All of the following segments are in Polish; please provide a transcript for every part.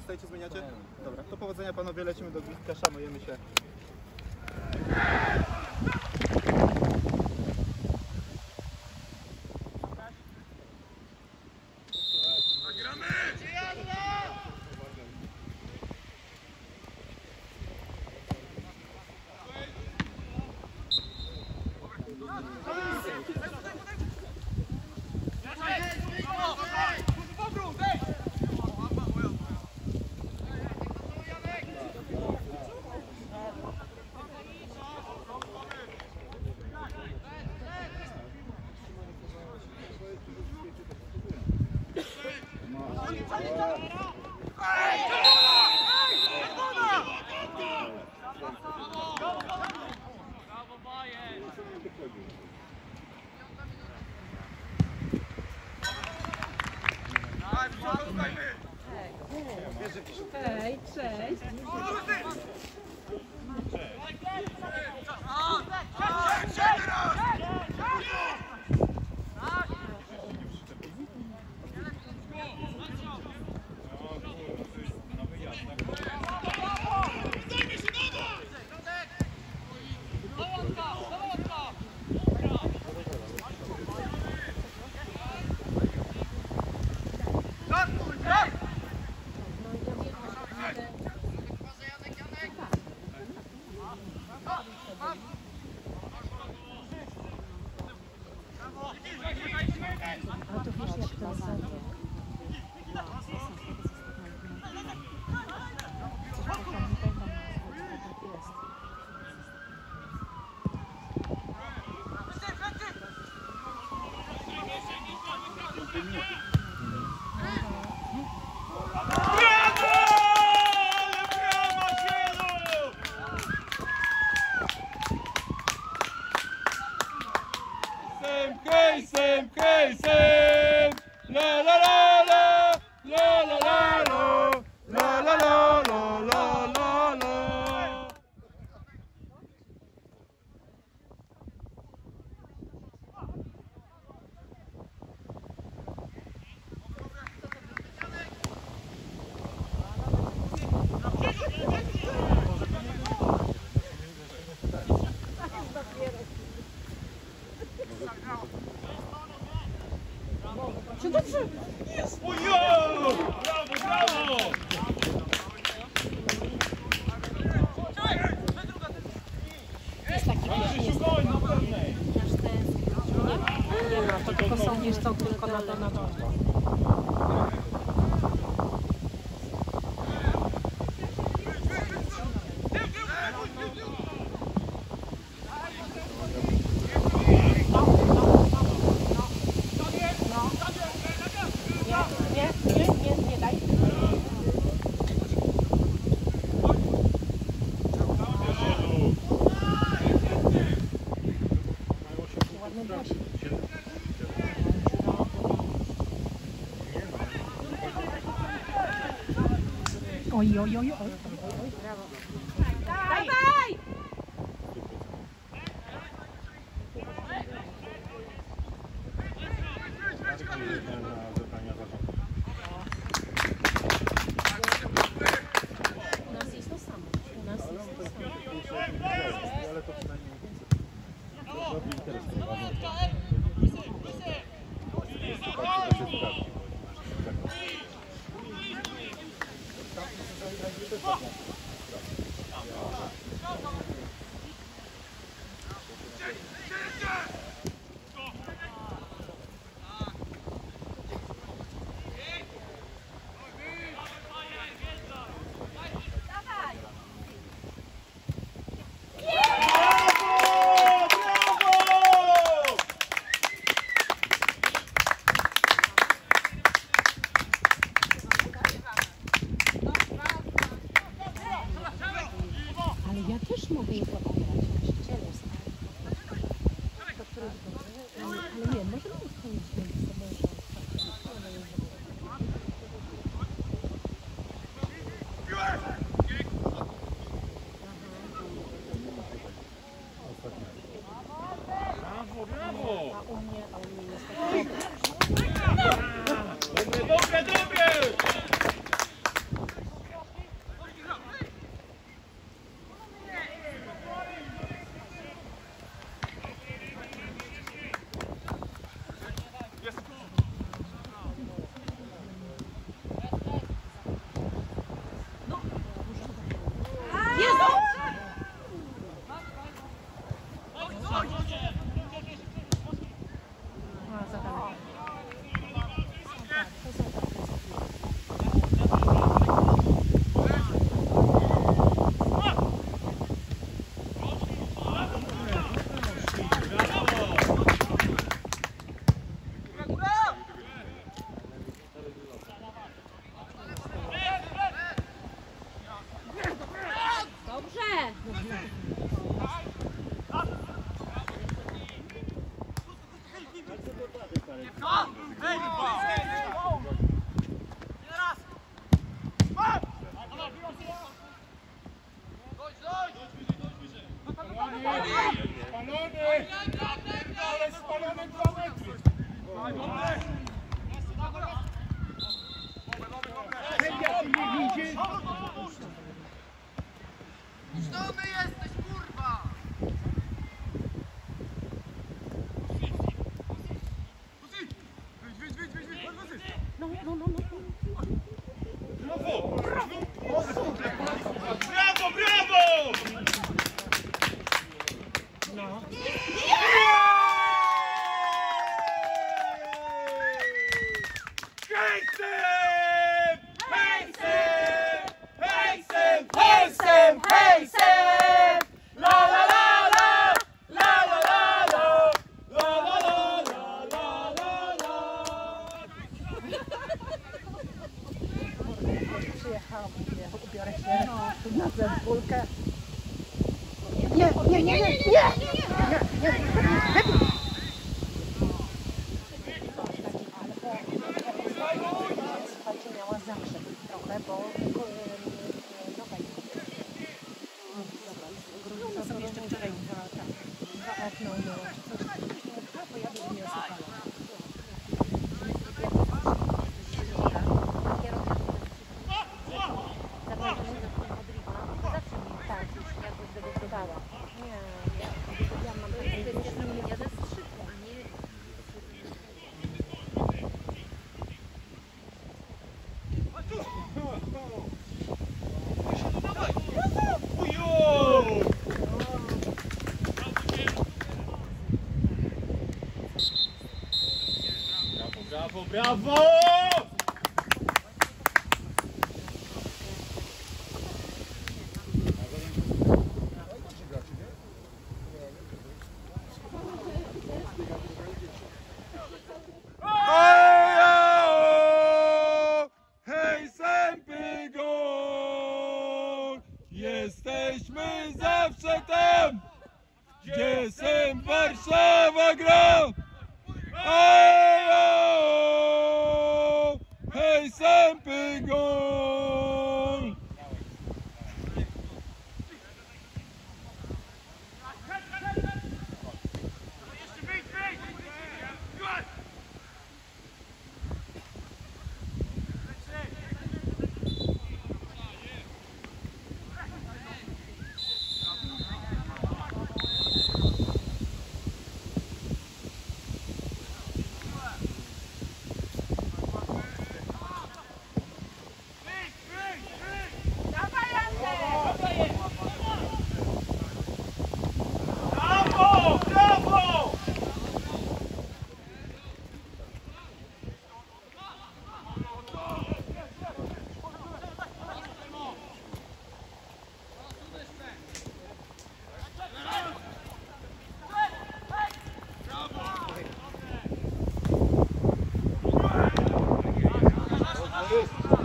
Zostajecie, zmieniacie? Dobra, to powodzenia panowie, lecimy do Gwizdka, szanujemy się. Hej, cześć. cześć. 哦呦呦呦！哦 Oh, Sylvia's 这个影片来看，你看 IPO 多？Brawo, brawo! Jesteśmy zawsze tam, gdzie sam Warszawa gra! Oh.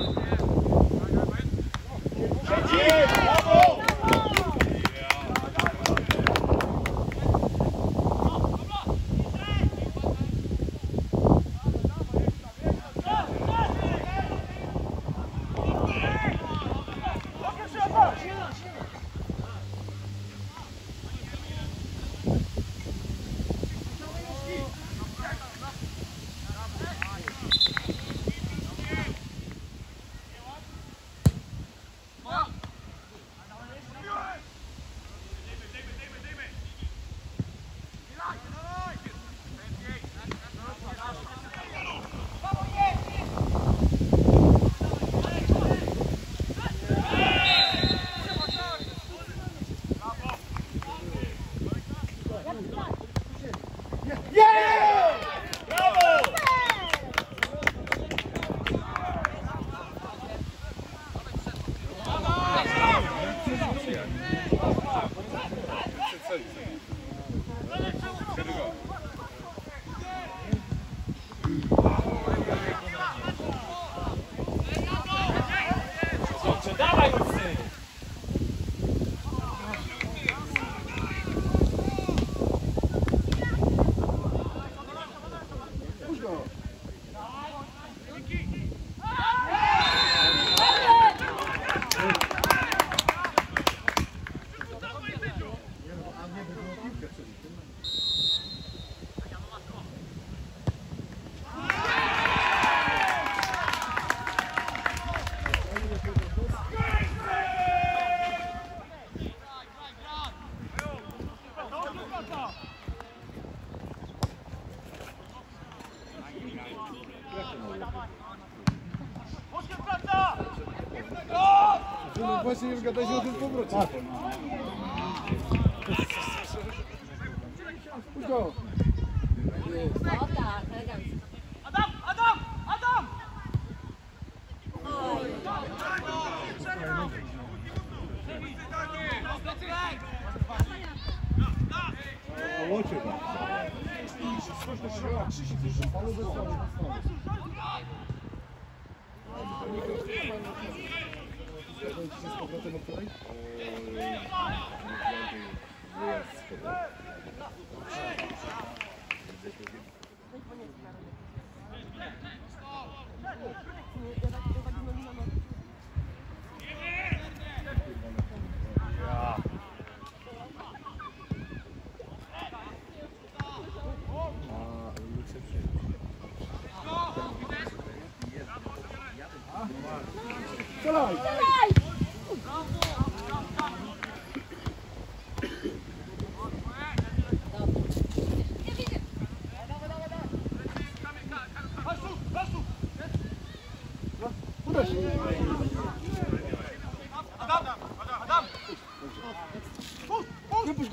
когда же он побросил.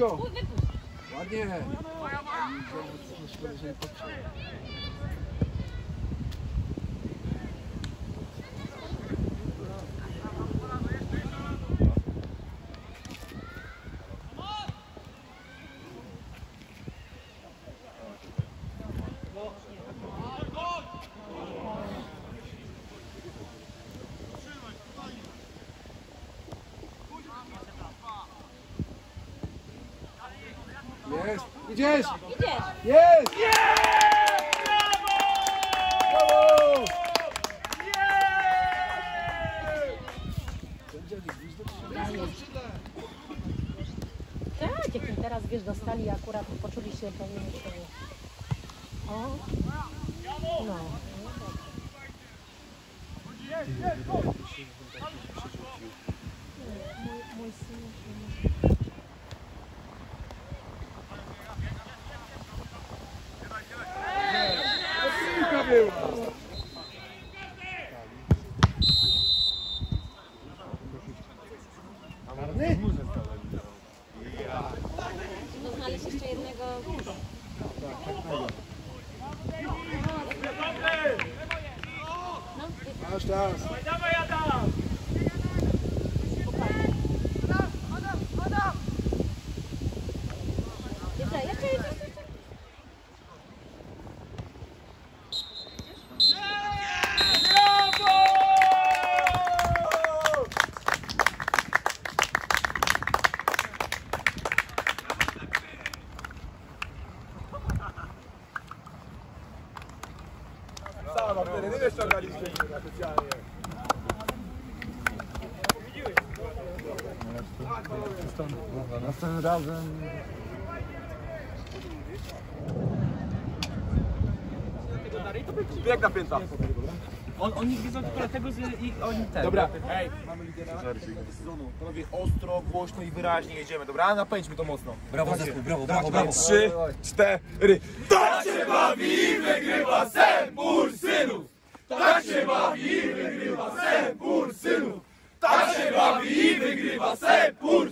Ładnie. Moja, moja! Idziesz! Idziesz. Jest! Brawo! Tak, jak im teraz wiesz, dostali akurat poczuli się pewnie. O. Arsch da. Następnym razem... Piękna pięta. On, oni widzą tylko dlatego, że i oni ten. Dobra. Ej, mamy lidera. sezonu. Panowie, ostro, głośno i wyraźnie jedziemy, dobra? Napędźmy to mocno. Brawo zespół, brawo, brawo, brawo. Trzy, cztery. Tak się bawi i wygrywa Sembur synów! Tak się bawi i wygrywa Sembur synów! Tak się bawi i wygrywa Sembur synów!